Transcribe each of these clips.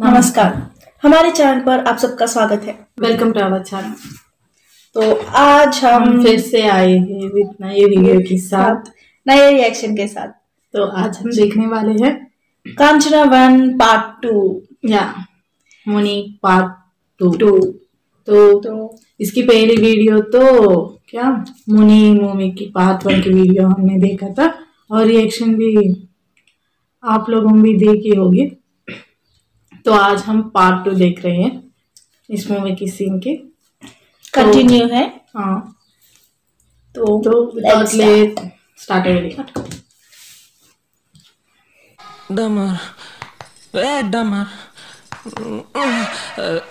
नमस्कार। हमारे चैनल पर आप सबका स्वागत है। वेलकम टू आवर चैनल तो आज हम हम फिर से आए हैं विद नए वीडियो के साथ। नए रिएक्शन के साथ। तो आज हम देखने वाले हैं कांचना वन पार्ट टू या मुनि पार्ट टू टू तो तो इसकी पहली वीडियो तो क्या? मुनि मोमी की पार्ट वन की वीडियो हमने देखा था। और रिएक्शन भी आप लोगों भी देखी होगी। तो आज हम पार्ट टू देख रहे हैं इस मूवी की सीन के कंटिन्यू है हाँ तो तो let's start. Let start video डमर ए डमर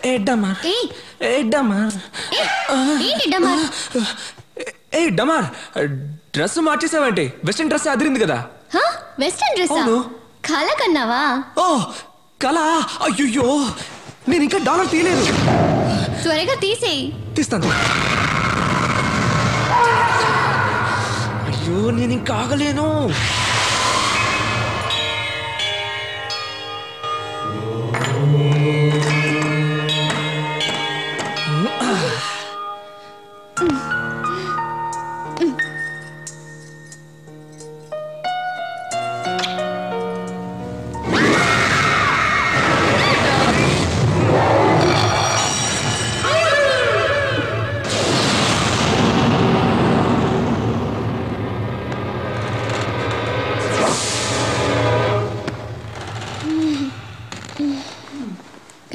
ఏ డమర్ ఏ డమర్ ఏంటి డమర్ ఏ డమర్ డ్రెస్ మార్చేసావంటే వెస్టర్న్ డ్రెస్ అదిరింది కదా హ? వెస్టర్న్ డ్రెస్ అవును. కళ కన్నావా ఓ కళ! అయ్యో నేను ఇంకా డాలర్ తీయలేదు. త్వరగా తీసేయి. తీస్తాను. అయ్యో నేను ఇంకా ఆగలేను.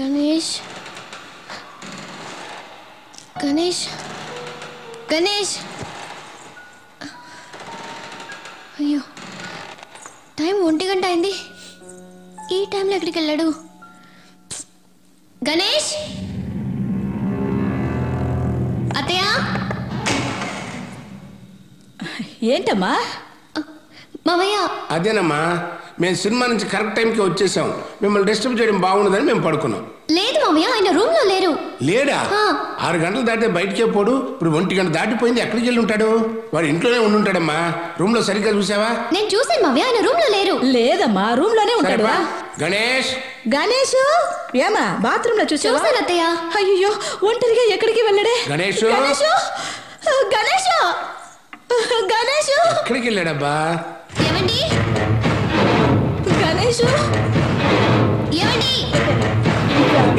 గణేష్ గణేష్ గణేష్ అయ్యో టైం ఒంటి గంట అయింది. ఈ టైంలో ఎక్కడికి వెళ్ళాడు? గణేష్? అత్తయ్య? ఏంటమ్మా? మామయ్య. అదేనమ్మా. మేము సినిమా నుంచి కరెక్ట్ టైంకి వచ్చేసాం. మిమ్మల్ని డిస్టర్బ్ చేయడం బాగుండదని మేము పడుకున్నాం. లేదు మామయ్య ఆయన రూమ్లో లేరు. లేడా? ఆ. ఆరు గంటలు దాటితే బయటికే పోడు. ఇప్పుడు ఒంటి గంట దాటిపోయింది ఎక్కడికి వెళ్ళి ఉంటాడు? వాడు ఇంట్లోనే ఉండి ఉంటాడమ్మా. రూమ్లో సరిగ్గా చూసావా? నేను చూసాను మామయ్య ఆయన రూమ్లో లేరు. లేదమ్మా రూమ్లోనే ఉంటాడు గణేష్! గణేష్! ఏమా బాత్రూమ్లో చూసావా? చూసాను అత్తయ్య. అయ్యో ఒంటరిగా ఎక్కడికి వెళ్ళడే? గణేష్! గణేష్! గణేష్! గణేష్! ఎక్కడికి వెళ్ళాడబ్బా? ఏమండి? గణేష్ ఏమండి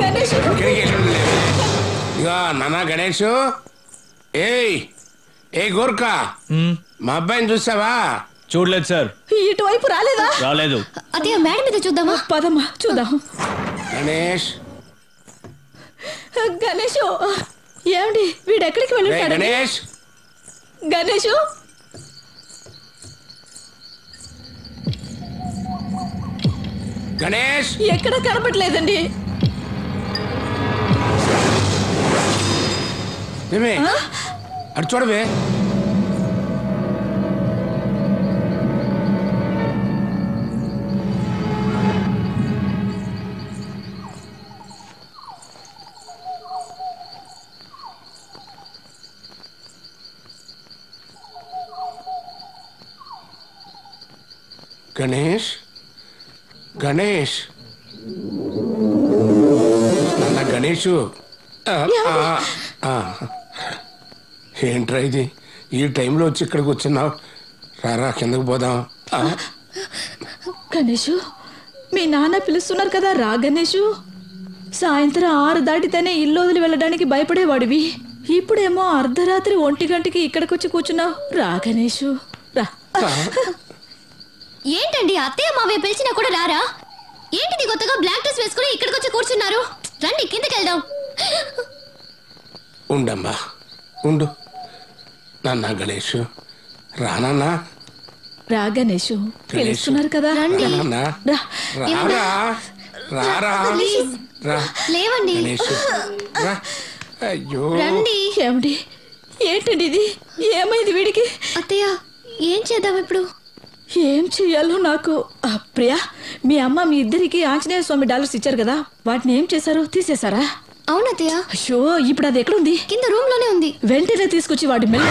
గణేష్ ఎక్కడికి వెళ్ళి ఇక నానా గణేష్ ఏయ్ ఏ గోర్ఖా మా అబ్బాయిని చూసావా చూడలేదు సార్ ఇటువైపు రాలేదా రాలేదు అత్తయ్య మేడ మీద చూద్దామా పదమ్మా చూద్దాం గణేష్ గణేష్ ఏమండి వీడు ఎక్కడికి రే వెళ్ళుంటాడు గణేష్ గణేష్ గణేష్! ఎక్కడ కనపట్లేదండి ఏమే? అటు చూడవే. గణేష్! గణేష్. నాన్న గణేషు. ఏంట్రా ఇది? ఈ టైంలో వచ్చి ఇక్కడికి వచ్చినావు. రారా కిందకు పోదాం. గణేష్ మీ నాన్న పిలుస్తున్నారు కదా రా గణేష్. సాయంత్రం ఆరు దాటితేనే ఇల్లు వదిలి వెళ్ళడానికి భయపడేవాడివి. ఇప్పుడేమో అర్ధరాత్రి ఒంటి గంటకి ఇక్కడికి వచ్చి కూర్చున్నావు. రా గణేష్ రా. ఏంటండి? అత్తయ్య మావయ్య పిలిచినా కూడా రారా? ఏంటిది కొత్తగా బ్లాక్ డ్రెస్ వేసుకుని ఇక్కడికి వచ్చి కూర్చున్నారు? రండి కిందకి వెళ్దాం ఉండమ్మా. ఉండు. నాన్న గణేష్. రానన్నా రా గణేష్. పిలుస్తున్నారు కదా. రండి. రానన్నా రా. రారా రారా ప్లీజ్. రా. లేవండి. గణేష్. రా. అయ్యో. రండి. ఏమండి? ఏంటండి ఇది? ఏమైంది వీడికి? అత్తయ్య ఏం చేద్దాం ఇప్పుడు? ఏం చెయ్యాలో నాకు? ప్రియా మీ అమ్మ మీ ఇద్దరికి ఆంజనేయ స్వామి డాలర్స్ ఇచ్చారు కదా వాటిని ఏం చేశారు? తీసేశారా? అవును అత్తయ్య అయ్యో ఇప్పుడు అది ఎక్కడుంది? కింద రూమ్లోనే ఉంది. వెంటనే తీసుకొచ్చి వాటి మెల్ల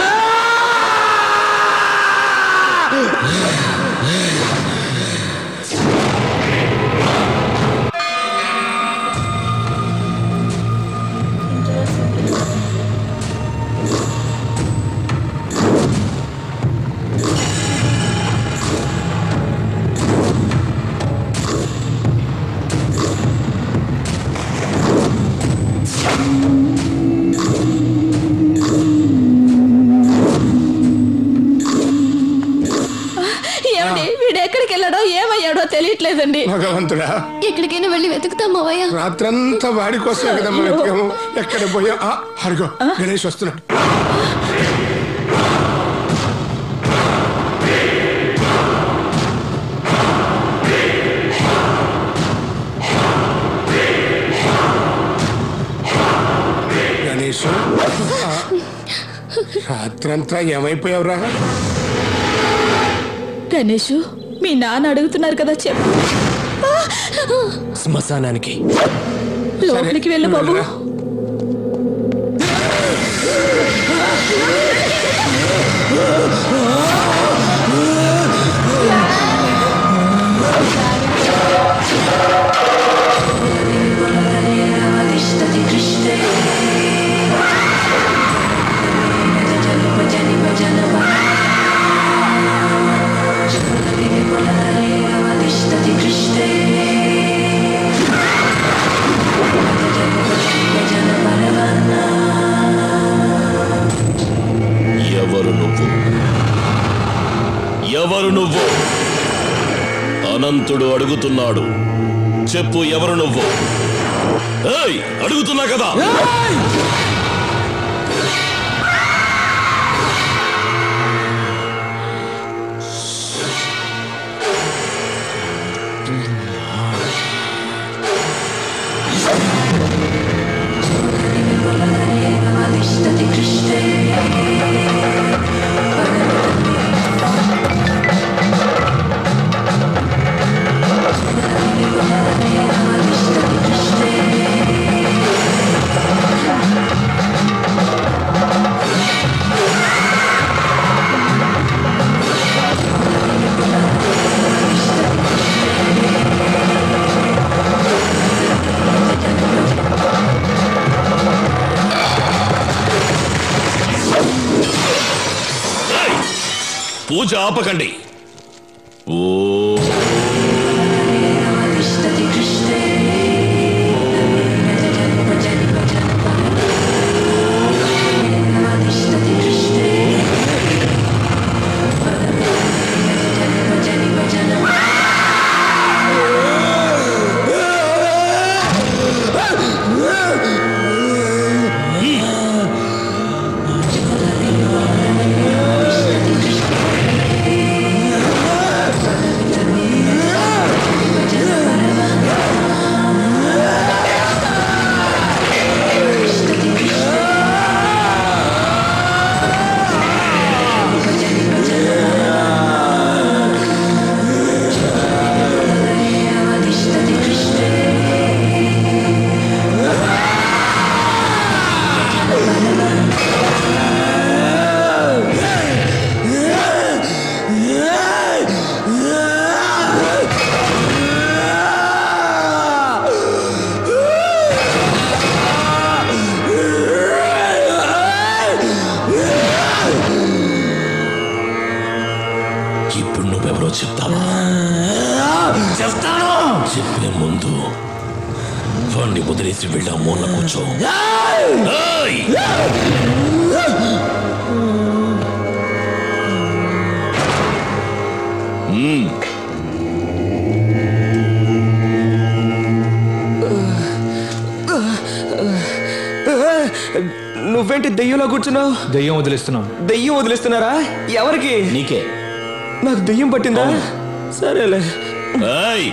Ah! ఎక్కడికైనా వెళ్ళి వెతుకుతాం మావయ్య. రాత్రంతా వాడి కోసమే కదమ్మా వెతికాము. ఎక్కడ పోయా? ఆ, అరుగో గణేష్ వస్తున్నాడు. గణేష్ ఆ, రాత్రంతా ఏమైపోయావురా? గణేష్ మీ నాన్న అడుగుతున్నారు కదా చెప్పు. శ్మశానానికి. లోపలికి వెళ్ళు బాబు. ఎవరు నువ్వు? అనంతుడు అడుగుతున్నాడు. చెప్పు ఎవరు నువ్వు? ఏయ్ అడుగుతున్నా కదా? పూజ ఆపకండి. ఓ నువ్వెవరో చెప్తావా చెప్తాను. చెప్పే ముందు వాణ్ణి వదిలేసి వెళ్ళా మూల కూర్చో. నువ్వేంటి దెయ్యంలో కూర్చున్నావు? దెయ్యం వదిలిస్తున్నాం. దెయ్యం వదిలిస్తున్నారా? ఎవరికి? నీకే. నాకు దెయ్యం పట్టిందా? సరేలే. ఏయ్!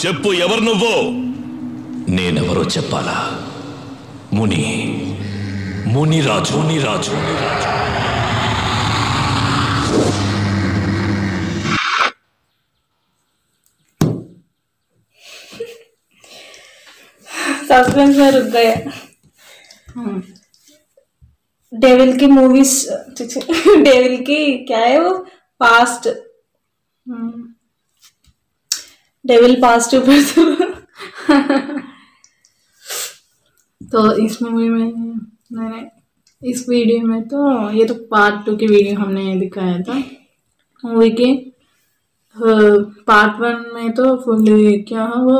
చెప్పు ఎవరు నువ్వు నేనెవరో చెప్పాలా ముని మునిరాజు మునిరాజు మునిరాజు सस्पेंस में रुक गए डेविल की मूवीज डेविल की क्या है वो पास्ट डेविल पर तो इस मूवी में मैंने इस वीडियो में तो ये तो पार्ट टू की वीडियो हमने दिखाया था। मूवी के पार्ट वन में तो फुल्ली क्या है वो?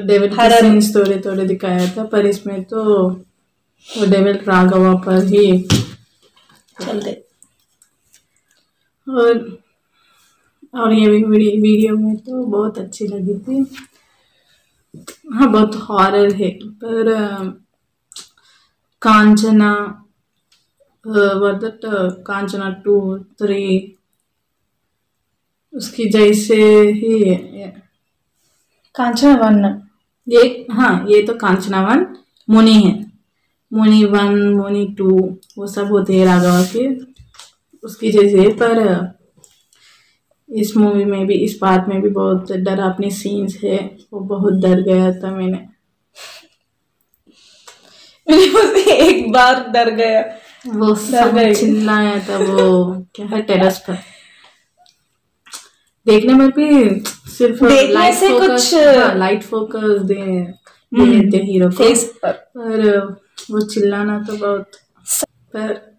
डेविल थोड़े थोड़े दिखाया था पर इसमें तो वो डेविल राघवा पर ही चलते। और और ये भी वीडियो वीडियो में तो बहुत अच्छी लगी थी। हाँ बहुत हॉरर है। पर Kanchana that Kanchana two three उसकी जैसे ही कांचना वन ये हाँ ये तो कांचना वन मुनि है। मुनि वन मुनि टू वो सब होते हैं राघवा के। उसकी जैसे पर इस मूवी में भी इस पार्ट में भी बहुत डरावनी सीन्स है वो बहुत डर गया था मैंने। मैंने बस एक बार डर गया। वो सब चिल्लाया था वो क्या है टेरेस पर। देखने में भी सिर्फ़ लाइट से फोकस कुछ- लाइट फोकस दे देते हीरो को पर वो चिल्लाना तो बहुत पर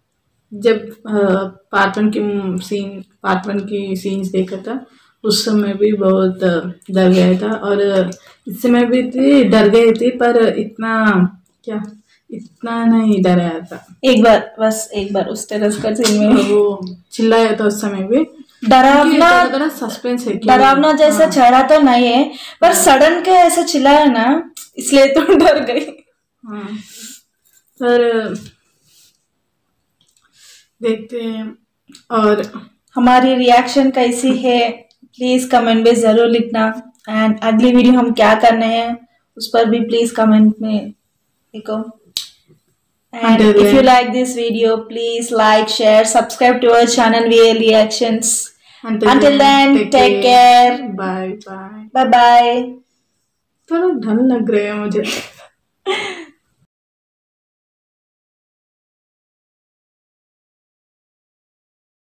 जब पार्ट वन की सीन पार्ट वन की सीन्स देखा था उस समय भी बहुत डर गया था और इस समय भी थी डर गए थे पर इतना क्या इतना नहीं डराया था। एक बार बस एक बार उस टेरेस का सीन में। वो चिल्लाया था उस समय भी। डरावना सस्पेंस है डरावना जैसा हाँ। चेहरा तो नहीं है पर सडन के ऐसा चिल्लाया ना इसलिए तो डर गई। हाँ। पर देखते हैं। और हमारी रिएक्शन कैसी है प्लीज़ कमेंट में ज़रूर लिखना। एंड अगली वीडियो हम क्या करने हैं उस पर भी प्लीज़ कमेंट में लिखो। And if you like this video please like share subscribe to our channel we reactions until then take care. bye bye bye. Bye थोड़ा ढल लग रहे हैं मुझे।